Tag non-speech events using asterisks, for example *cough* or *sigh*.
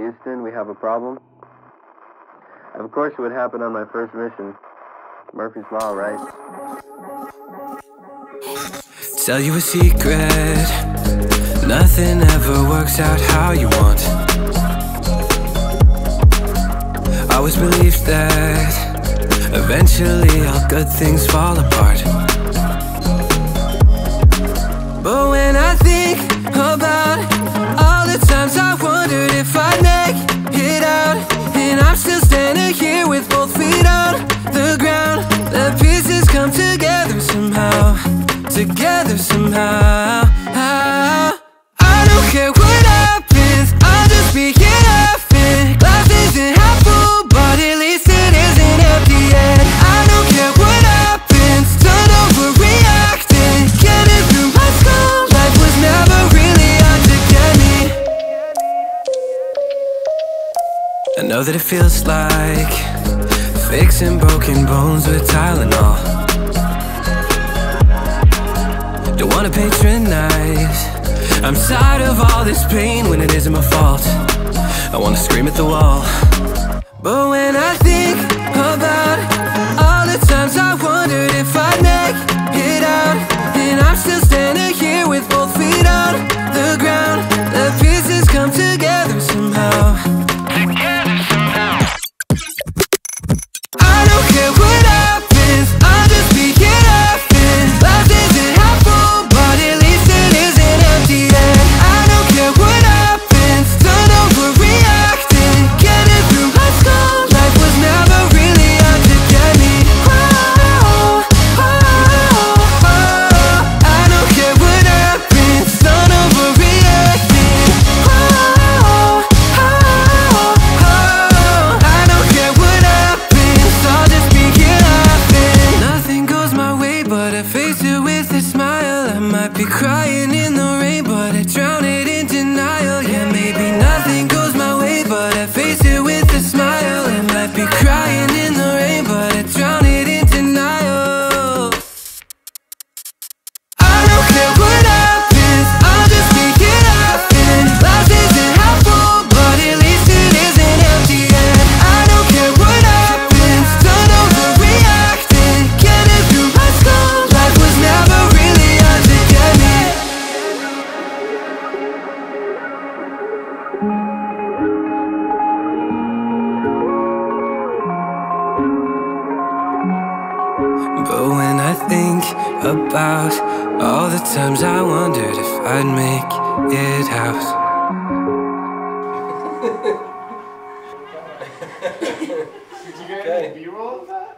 Houston, we have a problem. Of course, it would happen on my first mission. Murphy's Law, right? Tell you a secret Nothing ever works out how you want I Always believed that Eventually all good things fall apart But when I think about All the times I Together somehow. I don't care what happens I'll just be here laughing. Glass isn't half full But at least it isn't empty yet I don't care what happens Don't overreacting Getting through high school Life was never really out to get me. I know that it feels like Fixing broken bones with Tylenol Don't wanna patronize. I'm tired of all this pain when it isn't my fault. I wanna scream at the wall think about all the times I wondered if I'd make it out. *laughs* Did you get any B-roll of that?